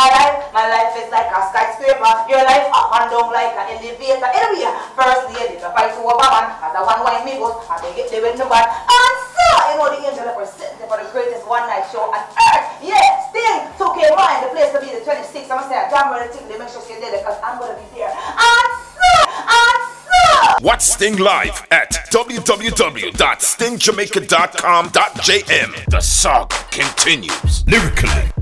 My life, my life is like a skyscraper. Your life up and down like an elevator. Anyway, first lady, the fight to a man, as the one wife me goes, I they get the window back. And so, you know, the angel representing for the greatest one night show on earth. Yeah, Sting took a mind, the place to be the 26th. I'm gonna say, I'm gonna take make sure she's there because I'm gonna be there. And so, and so. Watch Sting live at www.stingjamaica.com.jm. The saga continues lyrically.